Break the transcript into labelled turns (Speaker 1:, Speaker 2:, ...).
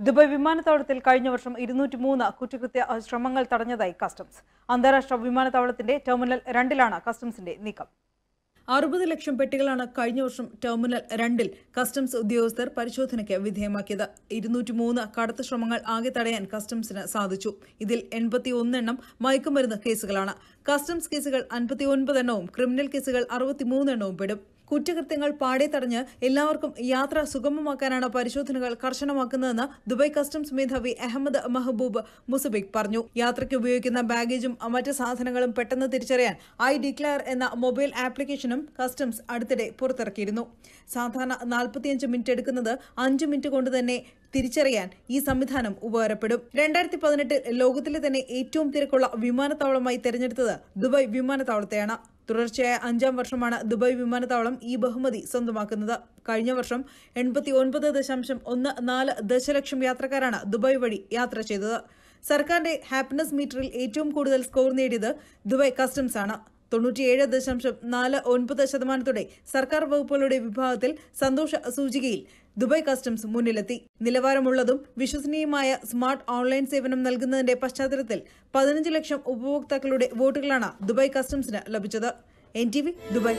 Speaker 1: Dubai വിമാനത്താവളത്തിൽ കഴിഞ്ഞ വർഷം ഇരുന്നൂറ്റി മൂന്ന് കുറ്റകൃത്യ ശ്രമങ്ങൾ തടഞ്ഞതായി കസ്റ്റംസ്. അന്താരാഷ്ട്ര വിമാനത്താവളത്തിന്റെ ടെർമിനൽ രണ്ടിലാണ് കസ്റ്റംസിന്റെ നീക്കം. അറുപത് ലക്ഷം പെട്ടികളാണ് കഴിഞ്ഞ വർഷം ടെർമിനൽ രണ്ടിൽ കസ്റ്റംസ് ഉദ്യോഗസ്ഥർ പരിശോധനയ്ക്ക് വിധേയമാക്കിയത്. ഇരുന്നൂറ്റി മൂന്ന് കടത്ത് ശ്രമങ്ങൾ ആകെ തടയാൻ കസ്റ്റംസിന് സാധിച്ചു. ഇതിൽ എൺപത്തി എണ്ണം മയക്കുമരുന്ന് കേസുകളാണ്. കസ്റ്റംസ് കേസുകൾ അൻപത്തി എണ്ണവും ക്രിമിനൽ കേസുകൾ അറുപത്തിമൂന്ന് എണ്ണവും പെടും. കുറ്റകൃത്യങ്ങൾ പാടെ തടഞ്ഞ് എല്ലാവർക്കും യാത്ര സുഗമമാക്കാനാണ് പരിശോധനകൾ കർശനമാക്കുന്നതെന്ന് ദുബായ് കസ്റ്റംസ് മേധാവി അഹമ്മദ് മഹബൂബ് മുസബിക് പറഞ്ഞു. യാത്രയ്ക്ക് ഉപയോഗിക്കുന്ന ബാഗേജും മറ്റ് സാധനങ്ങളും പെട്ടെന്ന് തിരിച്ചറിയാൻ ഐ ഡിക്ലയർ എന്ന മൊബൈൽ ആപ്ലിക്കേഷനും കസ്റ്റംസ് അടുത്തിടെ പുറത്തിറക്കിയിരുന്നു. സാധാരണ നാൽപ്പത്തിയഞ്ച് മിനിറ്റ് എടുക്കുന്നത് അഞ്ച് മിനിറ്റ് കൊണ്ട് തന്നെ തിരിച്ചറിയാൻ ഈ സംവിധാനം ഉപകാരപ്പെടും. രണ്ടായിരത്തി പതിനെട്ടിൽ ലോകത്തിലെ തന്നെ ഏറ്റവും തിരക്കുള്ള വിമാനത്താവളമായി തെരഞ്ഞെടുത്തത് ദുബായ് വിമാനത്താവളത്തെയാണ്. തുടർച്ചയായ അഞ്ചാം വർഷമാണ് ദുബായ് വിമാനത്താവളം ഈ ബഹുമതി സ്വന്തമാക്കുന്നത്. കഴിഞ്ഞ വർഷം എൺപത്തി ഒൻപത് ദശാംശം ഒന്ന് നാല് ദശലക്ഷം യാത്രക്കാരാണ് ദുബായ് വഴി യാത്ര ചെയ്തത്. സർക്കാരിന്റെ ഹാപ്പിനെസ് മീറ്ററിൽ ഏറ്റവും കൂടുതൽ സ്കോർ നേടിയത് ദുബായ് കസ്റ്റംസ് ആണ് തൊണ്ണൂറ്റിയേഴ് ദശാംശം നാല് ഒൻപത് ശതമാനത്തോടെ സർക്കാർ വകുപ്പുകളുടെ വിഭാഗത്തിൽ സന്തോഷ സൂചികയിൽ ദുബായ് കസ്റ്റംസ് മുന്നിലെത്തി. നിലവാരമുള്ളതും വിശ്വസനീയമായ സ്മാർട്ട് ഓൺലൈൻ സേവനം നൽകുന്നതിന്റെ പശ്ചാത്തലത്തിൽ പതിനഞ്ച് ലക്ഷം ഉപഭോക്താക്കളുടെ വോട്ടുകളാണ് ദുബായ് കസ്റ്റംസിന് ലഭിച്ചത്. N T V Dubai.